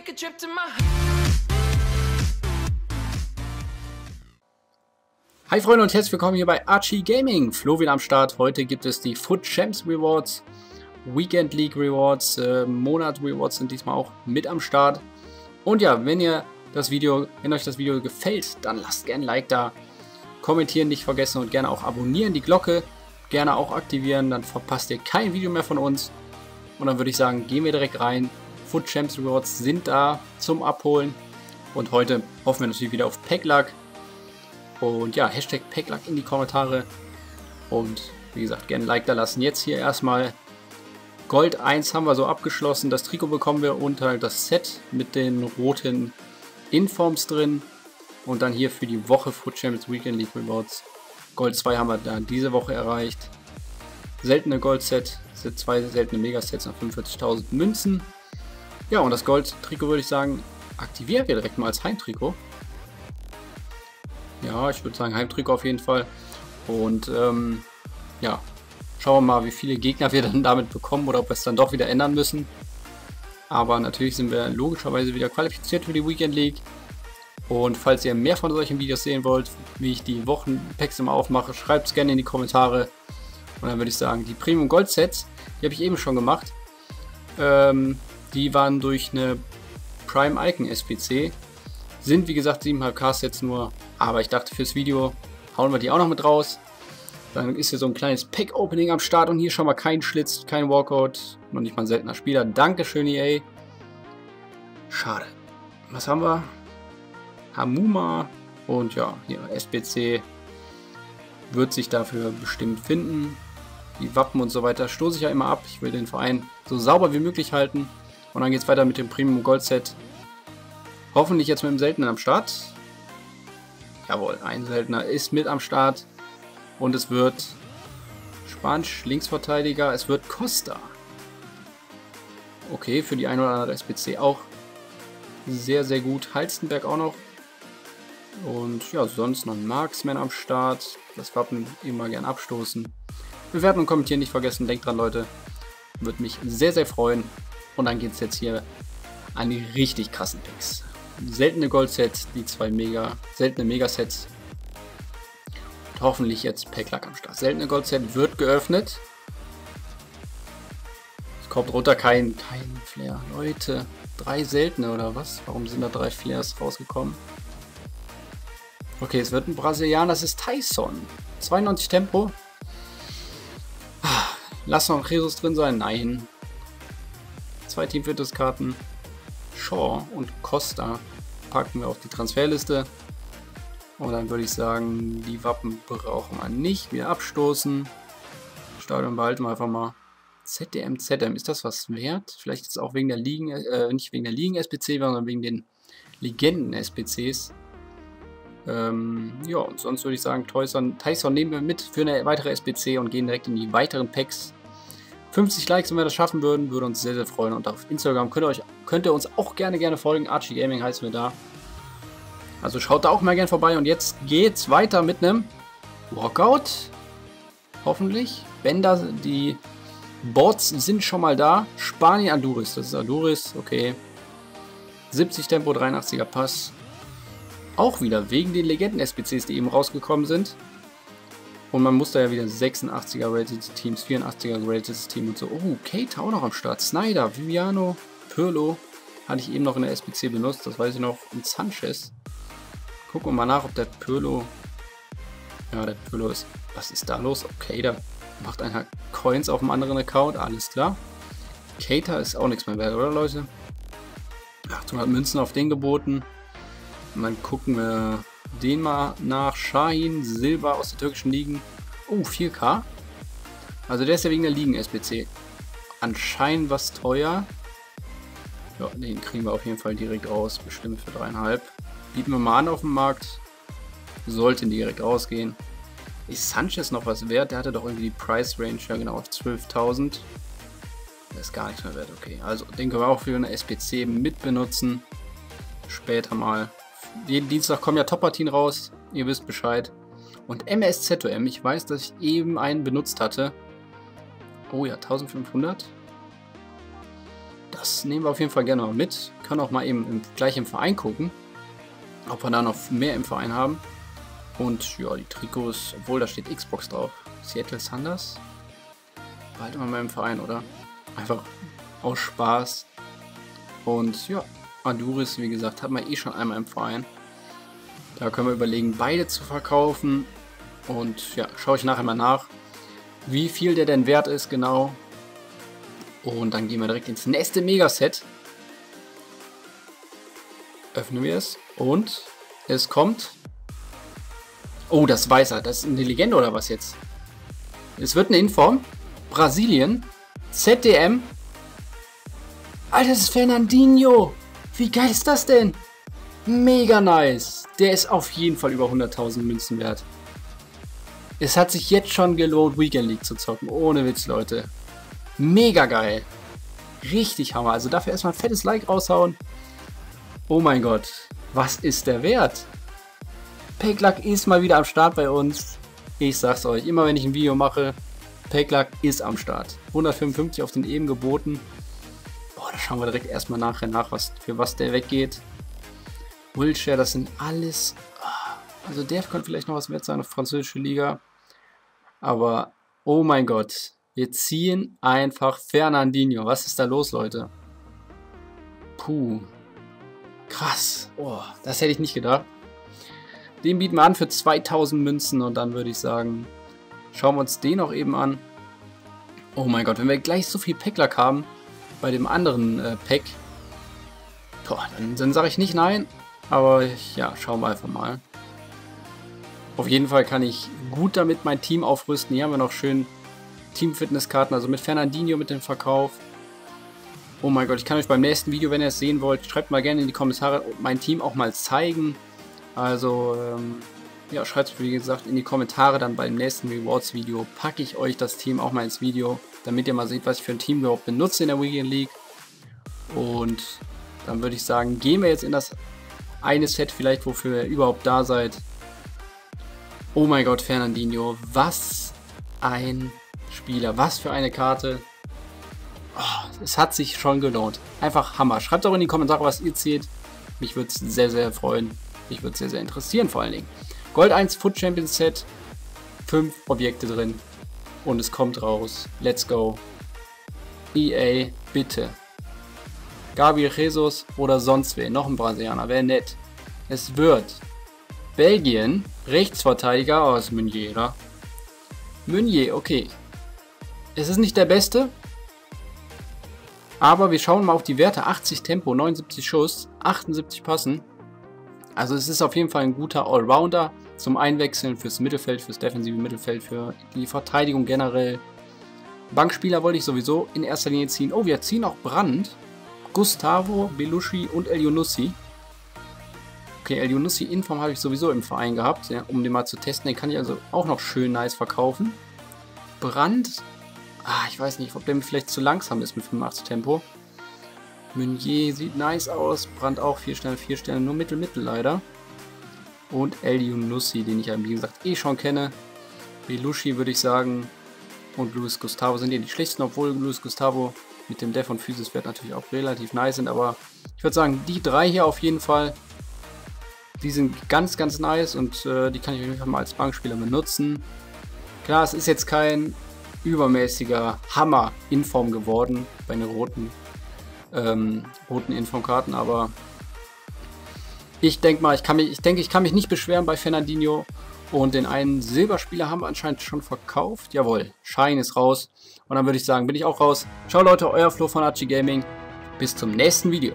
take a trip to my Hi Freunde und herzlich willkommen hier bei Archie Gaming. Flo wieder am Start. Heute gibt es die Foot Champs Rewards, Weekend League Rewards, äh, Monat Rewards sind diesmal auch mit am Start. Und ja, wenn ihr das Video, wenn euch das Video gefällt, dann lasst gerne ein Like da, kommentieren nicht vergessen und gerne auch abonnieren, die Glocke gerne auch aktivieren, dann verpasst ihr kein Video mehr von uns. Und dann würde ich sagen, gehen wir direkt rein. Foot Champs Rewards sind da zum Abholen. Und heute hoffen wir natürlich wieder auf Packlack. Und ja, Hashtag Packlack in die Kommentare. Und wie gesagt, gerne ein Like da lassen. Jetzt hier erstmal Gold 1 haben wir so abgeschlossen. Das Trikot bekommen wir und halt das Set mit den roten Informs drin. Und dann hier für die Woche Foot Champions Weekend League Rewards. Gold 2 haben wir dann diese Woche erreicht. Seltene Gold-Set, sind zwei seltene Megasets und 45.000 Münzen. Ja, und das Gold-Trikot würde ich sagen, aktivieren wir direkt mal als Heimtrikot. Ja, ich würde sagen Heimtrikot auf jeden Fall. Und ähm, ja, schauen wir mal, wie viele Gegner wir dann damit bekommen oder ob wir es dann doch wieder ändern müssen. Aber natürlich sind wir logischerweise wieder qualifiziert für die Weekend League. Und falls ihr mehr von solchen Videos sehen wollt, wie ich die Wochenpacks immer aufmache, schreibt es gerne in die Kommentare. Und dann würde ich sagen, die Premium Gold Sets, die habe ich eben schon gemacht. Ähm, die waren durch eine Prime Icon SPC. Sind wie gesagt 7,5K Sets nur. Aber ich dachte fürs Video hauen wir die auch noch mit raus. Dann ist hier so ein kleines Pack-Opening am Start und hier schon mal kein Schlitz, kein Walkout. Noch nicht mal ein seltener Spieler. Dankeschön EA. Schade. Was haben wir? Hamuma und ja, hier SBC wird sich dafür bestimmt finden. Die Wappen und so weiter stoße ich ja immer ab. Ich will den Verein so sauber wie möglich halten. Und dann geht es weiter mit dem Premium Gold Set. Hoffentlich jetzt mit dem Seltenen am Start. Jawohl, ein Seltener ist mit am Start. Und es wird Spanisch, Linksverteidiger, es wird Costa. Okay, für die ein oder andere SPC auch sehr, sehr gut. Halstenberg auch noch. Und ja, sonst noch ein Marksman am Start. Das Wappen immer gern abstoßen. Bewerten und kommentieren nicht vergessen. Denkt dran, Leute. Würde mich sehr, sehr freuen. Und dann geht es jetzt hier an die richtig krassen Picks. Seltene Goldsets, die zwei mega, seltene Megasets. Und hoffentlich jetzt Packlack am Start. Seltene Goldset wird geöffnet. Es kommt runter kein, kein Flair. Leute, drei seltene oder was? Warum sind da drei Flares rausgekommen? Okay, es wird ein Brasilianer, das ist Tyson. 92 Tempo. Lass noch Jesus drin sein. Nein. Zwei Team Karten. Shaw und Costa packen wir auf die Transferliste. Und dann würde ich sagen, die Wappen brauchen wir nicht. Wir abstoßen. Stadion behalten wir einfach mal. ZDM, ZM, ist das was wert? Vielleicht ist es auch wegen der Ligen, äh, nicht wegen der Ligen-SPC, sondern wegen den Legenden-SPCs. Ähm, ja, und sonst würde ich sagen, Tyson, Tyson nehmen wir mit für eine weitere SBC und gehen direkt in die weiteren Packs. 50 Likes, wenn wir das schaffen würden, würde uns sehr, sehr freuen. Und auf Instagram könnt ihr, euch, könnt ihr uns auch gerne, gerne folgen. Archie Gaming heißen wir da. Also schaut da auch mal gerne vorbei. Und jetzt geht's weiter mit einem Walkout. Hoffentlich. Bänder, die Boards sind schon mal da. Spanien Anduris, das ist Anduris, okay. 70 Tempo, 83er Pass. Auch wieder wegen den Legenden-SPCs, die eben rausgekommen sind. Und man muss da ja wieder 86er rated Teams, 84er rated Team und so. Oh, Kate auch noch am Start. Snyder, Viviano, Pirlo. Hatte ich eben noch in der SPC benutzt, das weiß ich noch. Und Sanchez. Gucken wir mal nach, ob der Pirlo... Ja, der Pirlo ist... Was ist da los? Okay, da macht einer Coins auf einem anderen Account, alles klar. Cater ist auch nichts mehr wert, oder Leute? 800 Münzen auf den geboten. Und dann gucken wir den mal nach. Shahin Silber aus der türkischen Ligen. Oh, 4K. Also der ist ja wegen der Ligen-SPC. Anscheinend was teuer. Ja, den kriegen wir auf jeden Fall direkt raus. Bestimmt für dreieinhalb. Bieten wir mal an auf dem Markt. Sollten direkt rausgehen. Ist Sanchez noch was wert? Der hatte doch irgendwie die Price Range, ja genau, auf 12.000. Der ist gar nichts mehr wert, okay. Also den können wir auch für eine SPC mit benutzen. Später mal jeden Dienstag kommen ja Top-Partien raus. Ihr wisst Bescheid. Und MSZOM, ich weiß, dass ich eben einen benutzt hatte. Oh ja, 1500. das nehmen wir auf jeden Fall gerne mal mit. Können auch mal eben im, gleich im Verein gucken, ob wir da noch mehr im Verein haben. Und ja, die Trikots, obwohl da steht Xbox drauf. Seattle Sanders. Behalten wir mal im Verein, oder? Einfach aus Spaß. Und ja, Aduris, wie gesagt, hat man eh schon einmal im Verein. Da können wir überlegen, beide zu verkaufen. Und ja, schaue ich nachher mal nach, wie viel der denn wert ist, genau. Und dann gehen wir direkt ins nächste Megaset. Öffnen wir es. Und es kommt... Oh, das weiß er. Das ist eine Legende oder was jetzt? Es wird eine Inform. Brasilien. ZDM. Alter, das ist Fernandinho. Wie geil ist das denn? Mega nice. Der ist auf jeden Fall über 100.000 Münzen wert. Es hat sich jetzt schon gelohnt, Weekend League zu zocken. Ohne Witz, Leute. Mega geil. Richtig Hammer. Also dafür erstmal ein fettes Like raushauen. Oh mein Gott. Was ist der Wert? Payclack ist mal wieder am Start bei uns. Ich sag's euch, immer wenn ich ein Video mache, Payclack ist am Start. 155 auf den eben geboten. Schauen wir direkt erstmal nachher nach, was, für was der weggeht. Wilshire, das sind alles... Ah, also der könnte vielleicht noch was wert sein auf französische Liga. Aber, oh mein Gott. Wir ziehen einfach Fernandinho. Was ist da los, Leute? Puh. Krass. Oh, das hätte ich nicht gedacht. Den bieten wir an für 2000 Münzen und dann würde ich sagen, schauen wir uns den auch eben an. Oh mein Gott, wenn wir gleich so viel Packlack haben bei dem anderen äh, Pack, boah, dann, dann sage ich nicht nein. Aber ja, schauen wir einfach mal. Auf jeden Fall kann ich gut damit mein Team aufrüsten. Hier haben wir noch schön Team-Fitness-Karten, also mit Fernandinho mit dem Verkauf. Oh mein Gott, ich kann euch beim nächsten Video, wenn ihr es sehen wollt, schreibt mal gerne in die Kommentare mein Team auch mal zeigen. Also, ähm, ja, schreibt es wie gesagt in die Kommentare, dann beim nächsten Rewards-Video packe ich euch das Team auch mal ins Video, damit ihr mal seht, was ich für ein Team überhaupt benutze in der Weekend League. Und dann würde ich sagen, gehen wir jetzt in das eine Set vielleicht, wofür ihr überhaupt da seid. Oh mein Gott, Fernandinho, was ein Spieler. Was für eine Karte. Oh, es hat sich schon gelohnt. Einfach Hammer. Schreibt auch in die Kommentare, was ihr zählt. Mich würde es sehr, sehr freuen. Mich würde es sehr, sehr interessieren vor allen Dingen. Gold 1 Foot Champion Set. 5 Objekte drin. Und es kommt raus. Let's go. EA, bitte. Gabriel Jesus oder sonst wer. Noch ein Brasilianer. Wäre nett. Es wird Belgien, Rechtsverteidiger aus Meunier, oder? Meunier, okay. Es ist nicht der beste. Aber wir schauen mal auf die Werte. 80 Tempo, 79 Schuss, 78 Passen. Also es ist auf jeden Fall ein guter Allrounder zum Einwechseln fürs Mittelfeld, fürs defensive Mittelfeld, für die Verteidigung generell. Bankspieler wollte ich sowieso in erster Linie ziehen. Oh, wir ziehen auch Brand, Gustavo, Belushi und El Yunussi. Okay, El Yunussi Inform habe ich sowieso im Verein gehabt, ja, um den mal zu testen. Den kann ich also auch noch schön nice verkaufen. Brand Ah, ich weiß nicht, ob der vielleicht zu langsam ist mit 85 Tempo. Meunier sieht nice aus. Brand auch 4 Sterne, 4 Sterne. Nur Mittel, Mittel leider. Und El Yunussi, den ich ja wie gesagt eh schon kenne. Belushi würde ich sagen. Und Luis Gustavo sind ja die schlechtesten, obwohl Luis Gustavo mit dem Def und Physis Wert natürlich auch relativ nice sind. Aber ich würde sagen, die drei hier auf jeden Fall. Die sind ganz, ganz nice und äh, die kann ich auf jeden Fall mal als Bankspieler benutzen. Klar, es ist jetzt kein übermäßiger Hammer in Form geworden bei den roten, ähm, roten Informkarten, aber ich denke mal, ich kann mich, ich denke, ich kann mich nicht beschweren bei Fernandinho. Und den einen Silberspieler haben wir anscheinend schon verkauft. Jawohl, Shine ist raus. Und dann würde ich sagen, bin ich auch raus. Ciao Leute, euer Flo von Archie Gaming. Bis zum nächsten Video.